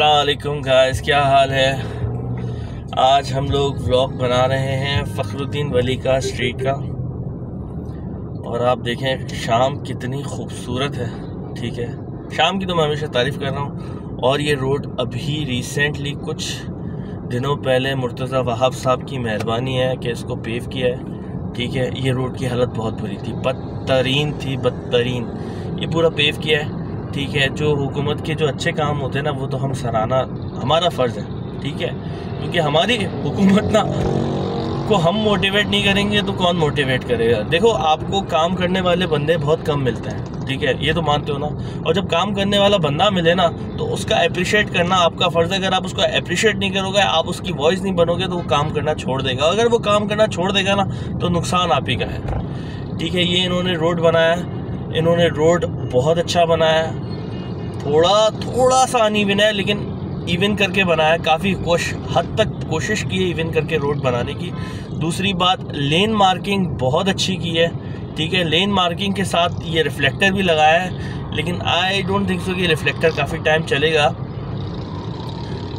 अलकुम guys क्या हाल है? आज हम लोग व्लॉग बना रहे हैं फ़खरुद्दीन वली का स्ट्रीट का। और आप देखें, शाम कितनी खूबसूरत है, ठीक है? शाम की तो मैं हमेशा तारीफ़ कर रहा हूँ। और ये रोड अभी रिसेंटली कुछ दिनों पहले मुर्तज़ा वहाब साहब की मेहरबानी है कि इसको पेव किया है, ठीक है? ये रोड की हालत बहुत बुरी थी, बदतरीन थी, बदतरीन। ये पूरा पेव किया है। ठीक है, जो हुकूमत के जो अच्छे काम होते हैं ना, वो तो हम सराहना, हमारा फ़र्ज़ है, ठीक है? क्योंकि हमारी हुकूमत ना, को हम मोटिवेट नहीं करेंगे तो कौन मोटिवेट करेगा? देखो, आपको काम करने वाले बंदे बहुत कम मिलते हैं, ठीक है? ये तो मानते हो ना? और जब काम करने वाला बंदा मिले ना तो उसका अप्रिशिएट करना आपका फ़र्ज़ है। अगर आप उसको अप्रिशिएट नहीं करोगे, आप उसकी वॉइस नहीं बनोगे तो वो काम करना छोड़ देगा। अगर वो काम करना छोड़ देगा ना तो नुकसान आप ही का है। ठीक है, ये इन्होंने रोड बनाया इन्होंने रोड बहुत अच्छा बनाया थोड़ा थोड़ा सा अनइवन है, लेकिन इवन करके बनाया काफ़ी कोश, हद तक कोशिश की है इवन करके रोड बनाने की। दूसरी बात लेन मार्किंग बहुत अच्छी की है। ठीक है लेन मार्किंग के साथ ये रिफ्लेक्टर भी लगाया है, लेकिन आई डोंट थिंक सो कि रिफ्लेक्टर काफ़ी टाइम चलेगा।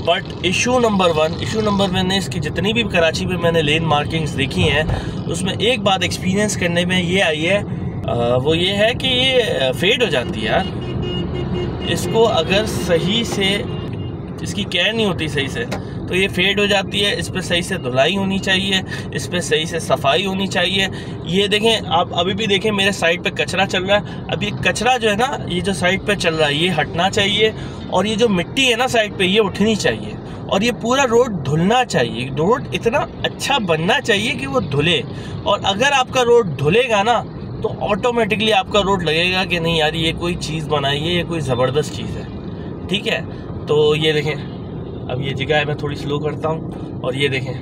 But issue number one issue number one है इसकी जितनी भी कराची में मैंने लेन मार्किंग्स देखी हैं, उसमें एक बात एक्सपीरियंस करने में ये आई है आ, वो ये है कि ये फेड हो जाती है यार। इसको अगर सही से इसकी केयर नहीं होती सही से तो ये फेड हो जाती है इस पर सही से धुलाई होनी चाहिए इस पर सही से सफ़ाई होनी चाहिए। ये देखें आप अभी भी देखें मेरे साइड पे कचरा चल रहा है। अब ये कचरा जो है ना ये जो साइड पे चल रहा है ये हटना चाहिए और ये जो मिट्टी है ना साइड पे ये उठनी चाहिए। और ये पूरा रोड धुलना चाहिए। रोड इतना अच्छा बनना चाहिए कि वो धुले। और अगर आपका रोड धुलेगा ना तो ऑटोमेटिकली आपका रोड लगेगा कि नहीं यार, ये कोई चीज़ बनाई है, ये कोई ज़बरदस्त चीज़ है। ठीक है? तो ये देखें, अब ये जगह है, मैं थोड़ी स्लो करता हूँ, और ये देखें,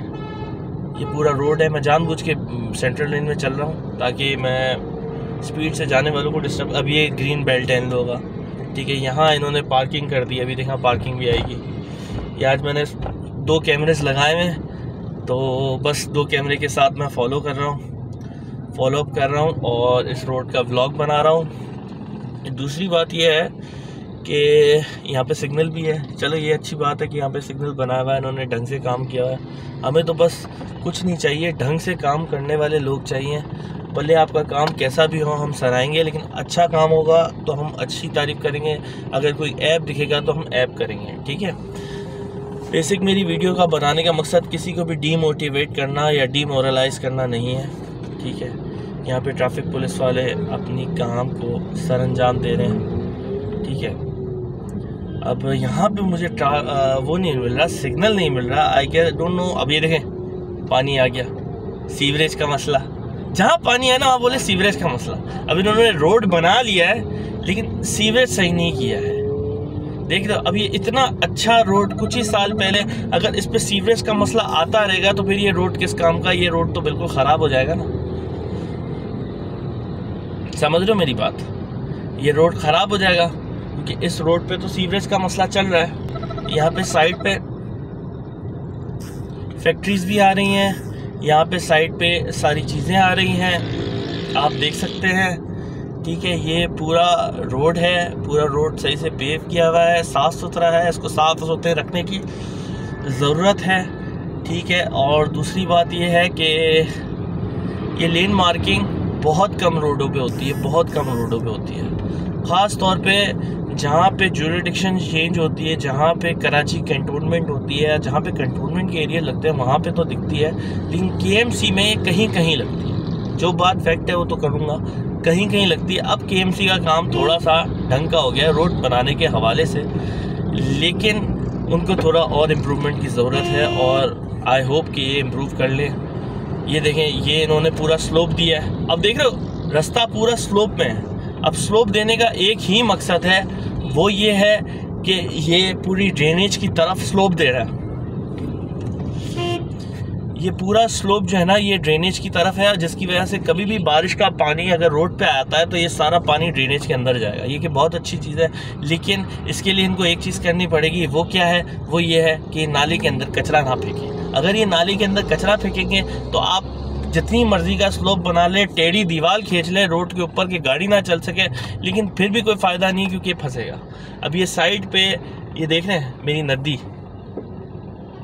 ये पूरा रोड है, मैं जानबूझ के सेंट्रल लेन में चल रहा हूँ, ताकि मैं स्पीड से जाने वालों को डिस्टर्ब अब ये ग्रीन बेल्ट है इन लोगों का। ठीक है, यहाँ इन्होंने पार्किंग कर दी, अभी देखा पार्किंग भी आएगी। ये आज मैंने दो कैमरेज लगाए हुए हैं तो बस दो कैमरे के साथ मैं फॉलो कर रहा हूँ। फॉलोअप कर रहा हूँ और इस रोड का व्लॉग बना रहा हूँ। दूसरी बात यह है कि यहाँ पे सिग्नल भी है। चलो ये अच्छी बात है कि यहाँ पे सिग्नल बनाया हुआ है, इन्होंने ढंग से काम किया हुआ है। हमें तो बस कुछ नहीं चाहिए, ढंग से काम करने वाले लोग चाहिए। भले आपका काम कैसा भी हो, हम सराएँगे लेकिन अच्छा काम होगा तो हम अच्छी तारीफ़ करेंगे। अगर कोई ऐप दिखेगा तो हम ऐप करेंगे, ठीक है? बेसिक मेरी वीडियो का बनाने का मकसद किसी को भी डीमोटिवेट करना या डीमोरलाइज करना नहीं है। ठीक है। यहाँ पे ट्रैफ़िक पुलिस वाले अपनी काम को सर अंजाम दे रहे हैं। ठीक है। अब यहाँ पे मुझे आ, वो नहीं मिल रहा सिग्नल नहीं मिल रहा। आई गेट डोंट नो अब ये देखें पानी आ गया। सीवरेज का मसला। जहाँ पानी है ना वहाँ बोले सीवरेज का मसला। अब इन्होंने रोड बना लिया है लेकिन सीवरेज सही नहीं किया है। देख हो अब ये इतना अच्छा रोड कुछ ही साल पहले अगर इस पर सीवरेज का मसला आता रहेगा तो फिर ये रोड किस काम का ये रोड तो बिल्कुल ख़राब हो जाएगा ना। समझ रहे हो मेरी बात? ये रोड ख़राब हो जाएगा, क्योंकि इस रोड पे तो सीवरेज का मसला चल रहा है। यहाँ पे साइड पे फैक्ट्रीज भी आ रही हैं, यहाँ पे साइड पे सारी चीज़ें आ रही हैं। आप देख सकते हैं, ठीक है, ये पूरा रोड है, पूरा रोड सही से पेव किया हुआ है, साफ़ सुथरा है, इसको साफ़ सुथरे रखने की ज़रूरत है, ठीक है। और दूसरी बात ये है कि ये लेन मार्किंग बहुत कम रोडों पे होती है, बहुत कम रोडों पे होती है। ख़ास तौर पे जहाँ पे जुरिडिक्शन चेंज होती है, जहाँ पे कराची कंटोनमेंट होती है, जहाँ पे कंटोनमेंट के एरिया लगते हैं, वहाँ पे तो दिखती है। लेकिन के में कहीं कहीं लगती है। जो बात फैक्ट है वो तो करूँगा। कहीं कहीं लगती है। अब के का काम थोड़ा सा ढंग का हो गया है रोड बनाने के हवाले से। लेकिन उनको थोड़ा और इम्प्रूवमेंट की ज़रूरत है और आई होप कि ये इम्प्रूव कर लें। ये देखें, ये इन्होंने पूरा स्लोप दिया है। अब देख रहे हो, रास्ता पूरा स्लोप में है। अब स्लोप देने का एक ही मकसद है, वो ये है कि ये पूरी ड्रेनेज की तरफ़ स्लोप दे रहा है। ये पूरा स्लोप जो है ना, ये ड्रेनेज की तरफ़ है, जिसकी वजह से कभी भी बारिश का पानी अगर रोड पे आता है तो ये सारा पानी ड्रेनेज के अंदर जाएगा। ये कि बहुत अच्छी चीज़ है, लेकिन इसके लिए इनको एक चीज़ करनी पड़ेगी, वो क्या है? वो ये है कि नाली के अंदर कचरा ना फेंके। अगर ये नाली के अंदर कचरा फेंकेंगे तो आप जितनी मर्ज़ी का स्लोप बना ले, टेढ़ी दीवार खींच ले, रोड के ऊपर की गाड़ी ना चल सके, लेकिन फिर भी कोई फ़ायदा नहीं क्योंकि फंसेगा। अब ये साइड पे, ये देख रहे हैं, मेरी नदी।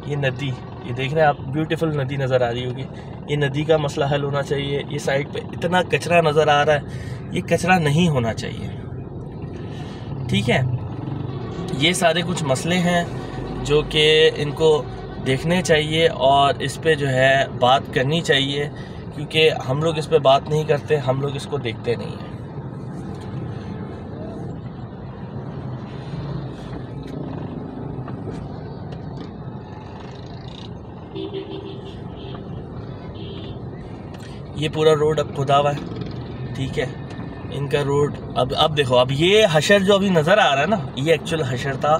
ये नदी, ये देख रहे हैं आप ब्यूटीफुल नदी नज़र आ रही होगी। ये नदी का मसला हल होना चाहिए, ये साइड पे इतना कचरा नज़र आ रहा है, ये कचरा नहीं होना चाहिए। ठीक है? ये सारे कुछ मसले हैं, जो कि इनको देखने चाहिए और इस पे जो है बात करनी चाहिए, क्योंकि हम लोग इस पर बात नहीं करते, हम लोग इसको देखते नहीं हैं। ये पूरा रोड अब खुदा हुआ है, ठीक है? इनका रोड, अब अब देखो, अब ये हशर जो अभी नज़र आ रहा है ना, ये एक्चुअल हशर था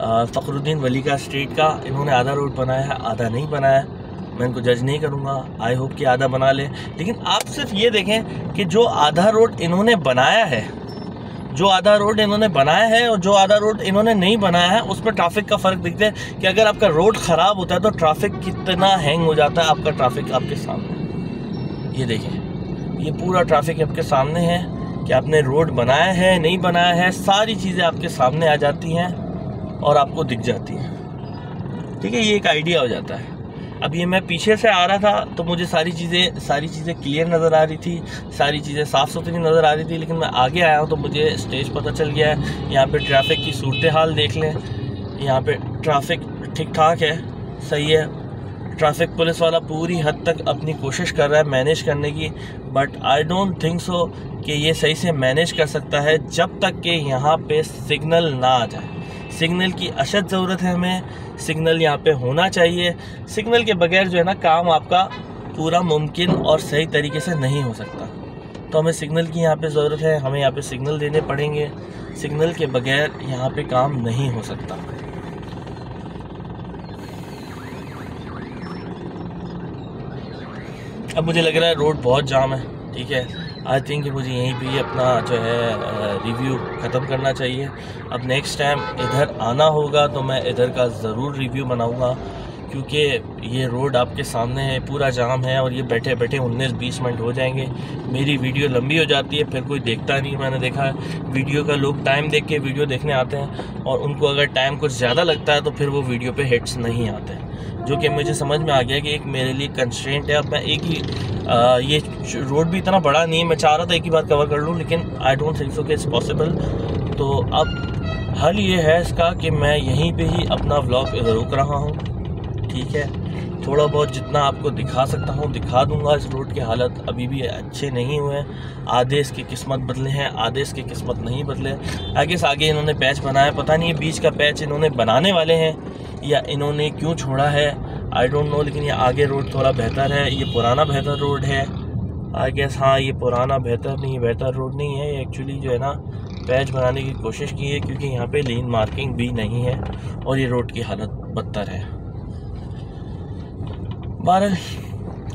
फ़खरुद्दीन वली का स्ट्रीट का इन्होंने आधा रोड बनाया है, आधा नहीं बनाया। मैं इनको जज नहीं करूँगा। आई होप कि आधा बना ले। लेकिन आप सिर्फ़ ये देखें कि जो आधा रोड इन्होंने बनाया है, जो आधा रोड इन्होंने बनाया है और जो आधा रोड इन्होंने नहीं बनाया है, उस पर ट्रैफ़िक का फ़र्क दिखता है कि अगर आपका रोड ख़राब होता है तो ट्रैफ़िक कितना हैंग हो जाता है आपका ट्रैफ़िक आपके सामने। ये देखें। ये पूरा ट्रैफ़िक आपके सामने है कि आपने रोड बनाया है, नहीं बनाया है, सारी चीज़ें आपके सामने आ जाती हैं। और आपको दिख जाती है। ठीक है, ये एक आइडिया हो जाता है। अब ये मैं पीछे से आ रहा था तो मुझे सारी चीज़ें सारी चीज़ें क्लियर नज़र आ रही थी, सारी चीज़ें साफ़ सुथरी नज़र आ रही थी, लेकिन मैं आगे आया हूँ तो मुझे स्टेज पता चल गया है। यहाँ पे ट्रैफ़िक की सूरत हाल देख लें। यहाँ पे ट्रैफ़िक ठीक ठाक है, सही है। ट्रैफ़िक पुलिस वाला पूरी हद तक अपनी कोशिश कर रहा है मैनेज करने की but I don't think so कि ये सही से मैनेज कर सकता है जब तक कि यहाँ पे सिग्नल ना आ जाए। सिग्नल की अशद ज़रूरत है हमें। सिग्नल यहाँ पे होना चाहिए। सिग्नल के बगैर जो है ना, काम आपका पूरा मुमकिन और सही तरीके से नहीं हो सकता। तो हमें सिग्नल की यहाँ पे ज़रूरत है। हमें यहाँ पे सिग्नल देने पड़ेंगे। सिग्नल के बगैर यहाँ पे काम नहीं हो सकता। अब मुझे लग रहा है रोड बहुत जाम है। ठीक है। आई थिंक मुझे यहीं पे अपना जो है रिव्यू ख़त्म करना चाहिए। अब नेक्स्ट टाइम इधर आना होगा तो मैं इधर का ज़रूर रिव्यू बनाऊँगा, क्योंकि ये रोड आपके सामने है, पूरा जाम है और ये बैठे बैठे उन्नीस बीस मिनट हो जाएँगे। मेरी वीडियो लंबी हो जाती है, फिर कोई देखता नहीं मैंने देखा है। वीडियो का लोग टाइम देख के वीडियो देखने आते हैं और उनको अगर टाइम कुछ ज़्यादा लगता है तो फिर वो वीडियो पे हिट्स नहीं आते। जो कि मुझे समझ में आ गया कि एक मेरे लिए कंस्ट्रेंट है। अब मैं एक ही आ, ये रोड भी इतना बड़ा नहीं है मैं चाह रहा था एक ही बात कवर कर लूँ लेकिन आई डोंट थिंक सो कि इट्स पॉसिबल तो अब हल ये है इसका कि मैं यहीं पे ही अपना व्लॉग रोक रहा हूँ ठीक है? थोड़ा बहुत जितना आपको दिखा सकता हूँ दिखा दूँगा इस रोड की हालत। अभी भी अच्छे नहीं हुए हैं। आधे इसकी किस्मत बदले हैं आधे इसकी किस्मत नहीं बदले आगे से आगे इन्होंने पैच बनाया पता नहीं बीच का पैच इन्होंने बनाने वाले हैं। या इन्होंने क्यों छोड़ा है? आई डोंट नो लेकिन ये आगे रोड थोड़ा बेहतर है। ये पुराना बेहतर रोड है। आई गेस हाँ ये पुराना बेहतर नहीं बेहतर रोड नहीं है। ये एक्चुअली जो है ना पैच बनाने की कोशिश की है क्योंकि यहाँ पे लेन मार्किंग भी नहीं है और ये रोड की हालत बदतर है। Baral,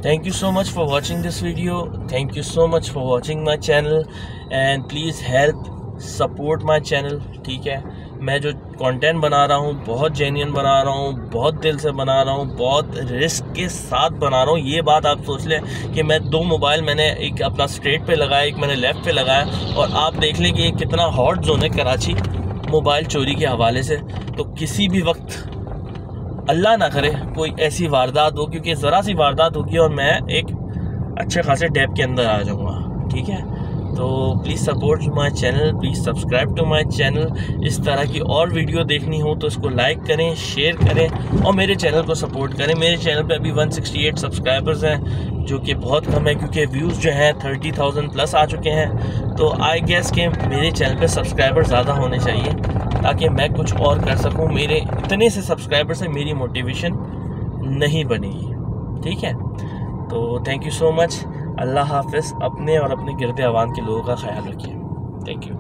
thank you so much for watching this video. Thank you so much for watching my channel. And please help support my channel. ठीक है? मैं जो कंटेंट बना रहा हूँ, बहुत जेन्यन बना रहा हूँ, बहुत दिल से बना रहा हूँ, बहुत रिस्क के साथ बना रहा हूँ, ये बात आप सोच लें कि मैं दो मोबाइल मैंने एक अपना स्ट्रेट पे लगाया, एक मैंने लेफ़्ट पे लगाया और आप देख लें कि ये कितना हॉट जोन है कराची मोबाइल चोरी के हवाले से। तो किसी भी वक्त अल्लाह ना करे कोई ऐसी वारदात हो, क्योंकि ज़रा सी वारदात होगी और मैं एक अच्छे खासे डैप के अंदर आ जाऊँगा, ठीक है? तो please support my channel please subscribe to my channel इस तरह की और वीडियो देखनी हो तो इसको लाइक करें शेयर करें और मेरे चैनल को सपोर्ट करें। मेरे चैनल पे अभी 168 सब्सक्राइबर्स हैं जो कि बहुत कम है क्योंकि व्यूज़ जो हैं 30,000 प्लस आ चुके हैं। तो आई गेस के मेरे चैनल पे सब्सक्राइबर ज़्यादा होने चाहिए ताकि मैं कुछ और कर सकूँ। मेरे इतने से सब्सक्राइबर से मेरी मोटिवेशन नहीं बनेगी। ठीक है? तो थैंक यू सो मच अल्लाह हाफिज़ अपने और अपने गिरद आवाम के लोगों का ख्याल रखिए। Thank you